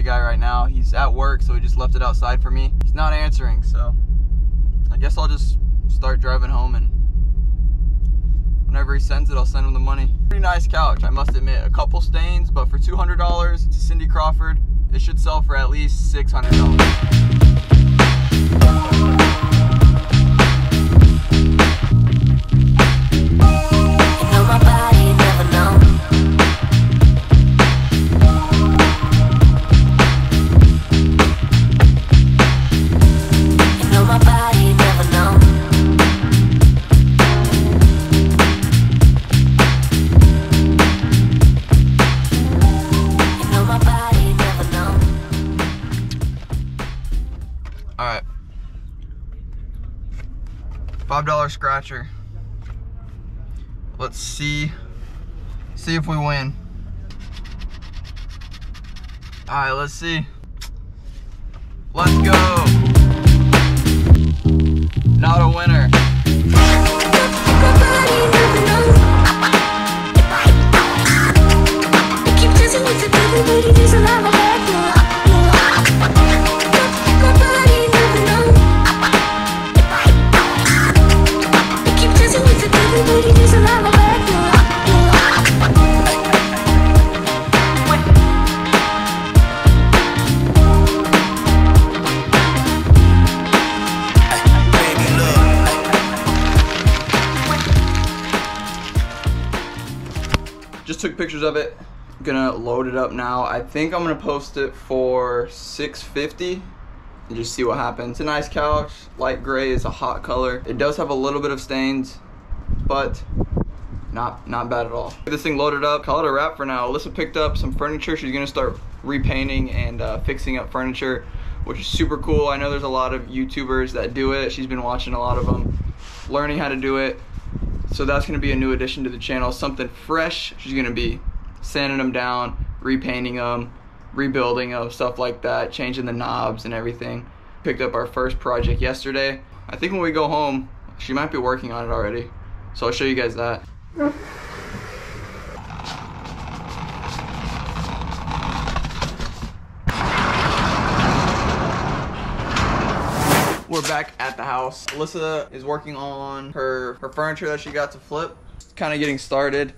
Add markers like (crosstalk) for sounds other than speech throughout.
guy right now. He's at work, so he just left it outside for me. He's not answering, so I guess I'll just start driving home and whenever he sends it, I'll send him the money. Pretty nice couch, I must admit. A couple stains, but for $200, it's a Cindy Crawford. It should sell for at least $600. $5 scratcher. Let's see, see if we win. All right, let's see. Let's go. Not a winner. Took pictures of it. Gonna load it up now. I think i'm gonna post it for 650 and just see what happens. It's a nice couch light gray is a hot color. It does have a little bit of stains but not not bad at all. This thing loaded up call it a wrap for now. Alyssa picked up some furniture. She's gonna start repainting and uh, fixing up furniture which is super cool. I know there's a lot of youtubers that do it. She's been watching a lot of them learning how to do it so that's gonna be a new addition to the channel, something fresh. She's gonna be sanding them down, repainting them, rebuilding them, stuff like that, changing the knobs and everything. Picked up our first project yesterday. I think when we go home, she might be working on it already. So I'll show you guys that. we're back at the house. Alyssa is working on her, her furniture that she got to flip. Kind of getting started.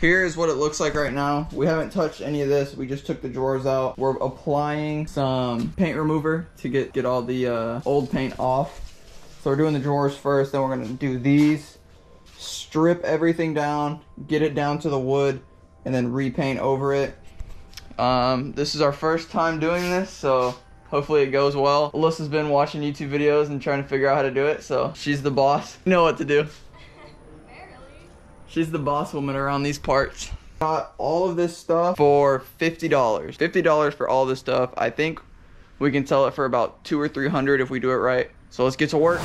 Here's what it looks like right now. We haven't touched any of this. We just took the drawers out. We're applying some paint remover to get, get all the uh, old paint off. So we're doing the drawers first, then we're gonna do these, strip everything down, get it down to the wood, and then repaint over it. Um, this is our first time doing this, so Hopefully it goes well. Alyssa's been watching YouTube videos and trying to figure out how to do it, so she's the boss. You (laughs) know what to do. She's the boss woman around these parts. Got all of this stuff for $50. $50 for all this stuff. I think we can sell it for about two or 300 if we do it right. So let's get to work.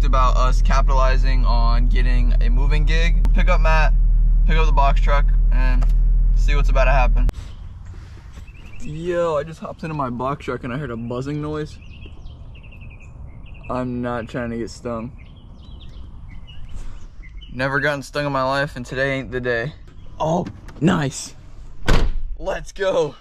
Talked about us capitalizing on getting a moving gig. Pick up Matt, pick up the box truck, and see what's about to happen. Yo, I just hopped into my box truck and I heard a buzzing noise. I'm not trying to get stung. Never gotten stung in my life and today ain't the day. Oh, nice. Let's go.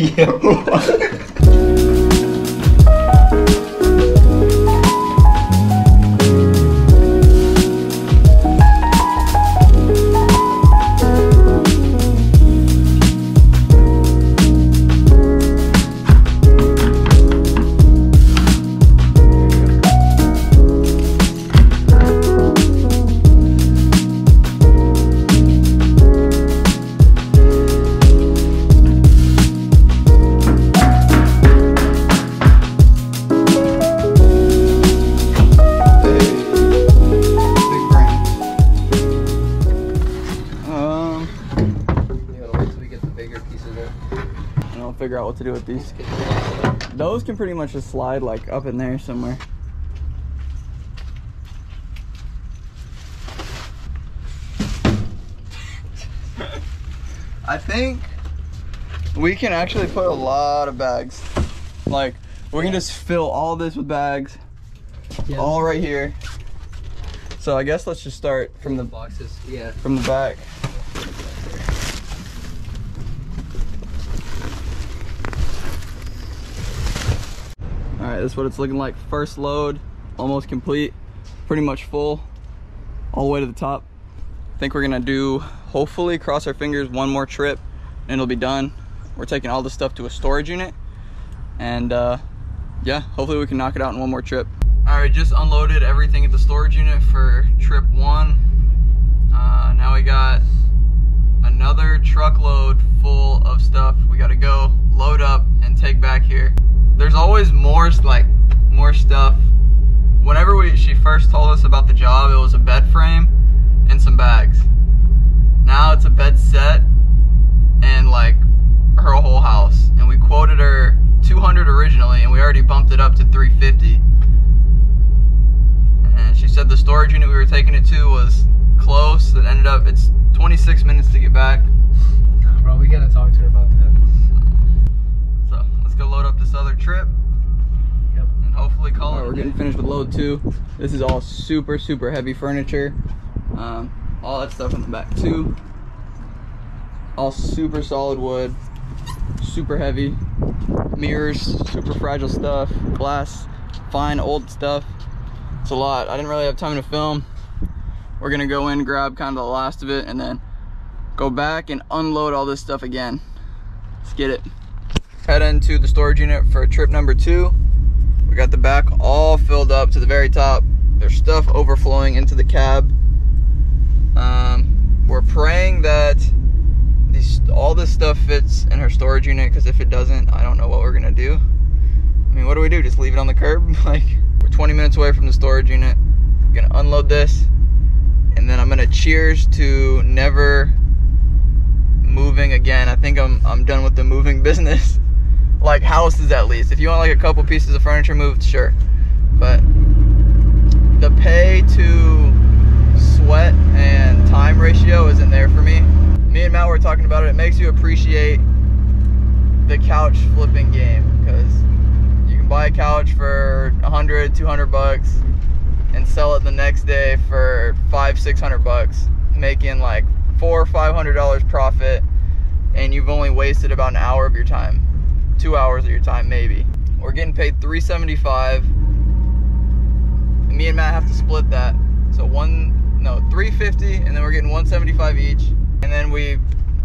Iya. Figure out what to do with these. Those can pretty much just slide like up in there somewhere. I think we can actually put a lot of bags. Like we can just fill all this with bags, Yeah. all right here. So I guess let's just start from the boxes. Yeah. from the back. Right, this is what it's looking like. First load, almost complete, pretty much full, all the way to the top. I think we're gonna do, hopefully, cross our fingers, one more trip, and it'll be done. We're taking all the stuff to a storage unit, and uh, yeah, hopefully we can knock it out in one more trip. All right, just unloaded everything at the storage unit for trip one. Uh, now we got another truckload full of stuff we gotta go load up and take back here. There's always more like more stuff. Whenever we she first told us about the job, it was a bed frame and some bags. Now it's a bed set and like her whole house. And we quoted her 200 originally, and we already bumped it up to 350. And she said the storage unit we were taking it to was close. It ended up it's 26 minutes to get back. Bro, we gotta talk to her about that. So let's go load up this other trip Yep. and hopefully call it. We're getting finished with load two. This is all super super heavy furniture. Um, all that stuff in the back too. All super solid wood, super heavy. Mirrors, super fragile stuff. Glass, fine old stuff. It's a lot. I didn't really have time to film. We're gonna go in, grab kind of the last of it, and then go back and unload all this stuff again. Let's get it. Head into the storage unit for trip number two. We got the back all filled up to the very top. There's stuff overflowing into the cab. Um, we're praying that these all this stuff fits in her storage unit because if it doesn't, I don't know what we're gonna do. I mean, what do we do? Just leave it on the curb? (laughs) Like, we're 20 minutes away from the storage unit. I'm gonna unload this, and then I'm gonna cheers to never moving again. I think I'm I'm done with the moving (laughs) business. Like houses at least. If you want like a couple pieces of furniture moved, sure. But the pay to sweat and time ratio isn't there for me. Me and Matt were talking about it. It makes you appreciate the couch flipping game because you can buy a couch for 100, 200 bucks and sell it the next day for five, 600 bucks, making like four or five hundred dollars profit, and you've only wasted about an hour of your time, two hours of your time maybe. We're getting paid 375. And me and Matt have to split that. So one, no, 350, and then we're getting 175 each. And then we've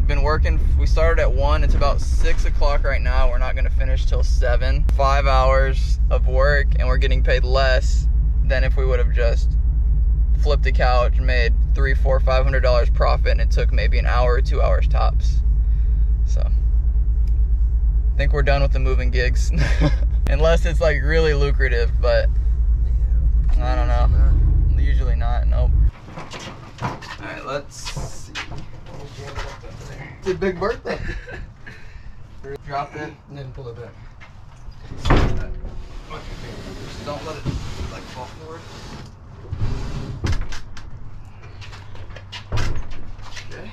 been working. We started at one. It's about six o'clock right now. We're not gonna finish till seven. Five hours of work, and we're getting paid less than if we would have just flipped a couch, made three, four, five hundred dollars profit, and it took maybe an hour or two hours tops. So, think we're done with the moving gigs, (laughs) unless it's like really lucrative. But I don't know. Usually not. Nope. All right, let's see. It's a big birthday. (laughs) Drop it. And then pull it back. Just don't let it like fall forward. Okay.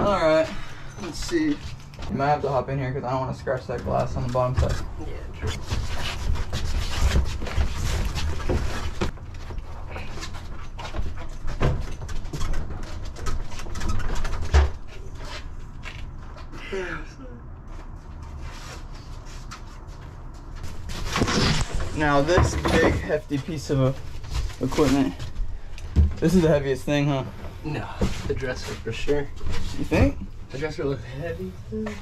Alright, let's see. You might have to hop in here because I don't want to scratch that glass on the bottom side. Yeah. Now this big hefty piece of uh, equipment. This is the heaviest thing, huh? No, the dresser for sure. You think? The dresser looks heavy. The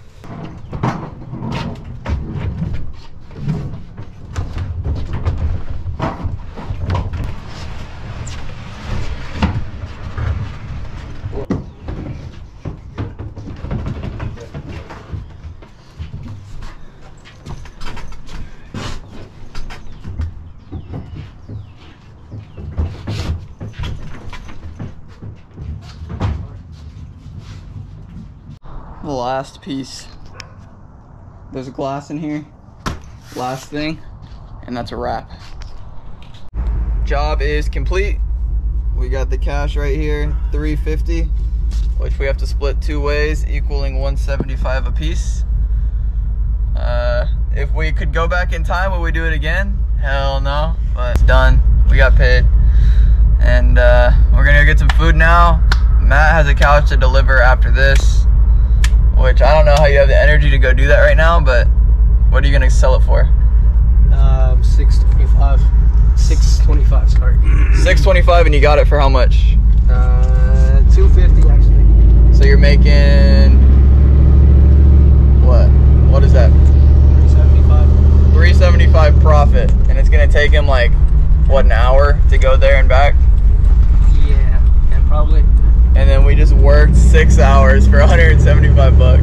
last piece. There's a glass in here. Last thing. And that's a wrap. Job is complete. We got the cash right here, 350, which we have to split two ways, equaling 175 a piece. Uh, if we could go back in time, would we do it again? Hell no, but it's done. We got paid. And uh, we're gonna go get some food now. Matt has a couch to deliver after this which I don't know how you have the energy to go do that right now, but what are you gonna sell it for? Um, six twenty-five. Six twenty-five. Sorry. Six twenty-five, and you got it for how much? Uh, two fifty actually. So you're making what? What is that? Three seventy-five. Three seventy-five profit, and it's gonna take him like what an hour to go there and back, Yeah, and probably. and then we just worked six hours for 175 bucks.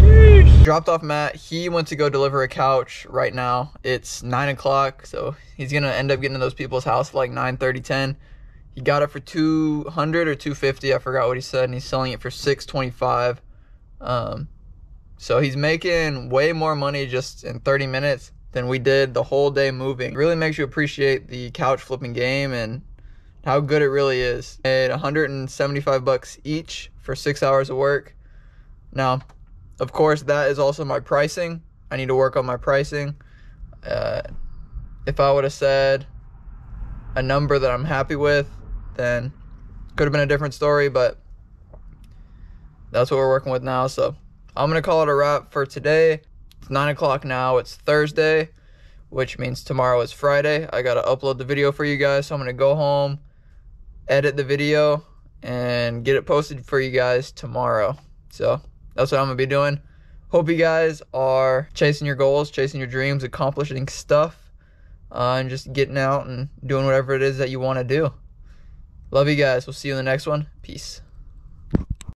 Sheesh. Dropped off Matt. He went to go deliver a couch right now. It's nine o'clock, so he's gonna end up getting to those people's house for like 9 30, 10. He got it for 200 or 250. I forgot what he said, and he's selling it for 625. Um, so he's making way more money just in 30 minutes than we did the whole day moving. Really makes you appreciate the couch flipping game and how good it really is. Made 175 bucks each for six hours of work. Now, of course, that is also my pricing. I need to work on my pricing. Uh, if I would have said a number that I'm happy with, then could have been a different story, but that's what we're working with now. So I'm gonna call it a wrap for today. It's nine o'clock now. It's Thursday, which means tomorrow is Friday. I gotta upload the video for you guys, so I'm gonna go home, edit the video, and get it posted for you guys tomorrow. So that's what I'm gonna be doing. Hope you guys are chasing your goals, chasing your dreams, accomplishing stuff, uh, and just getting out and doing whatever it is that you want to do. Love you guys. We'll see you in the next one. Peace.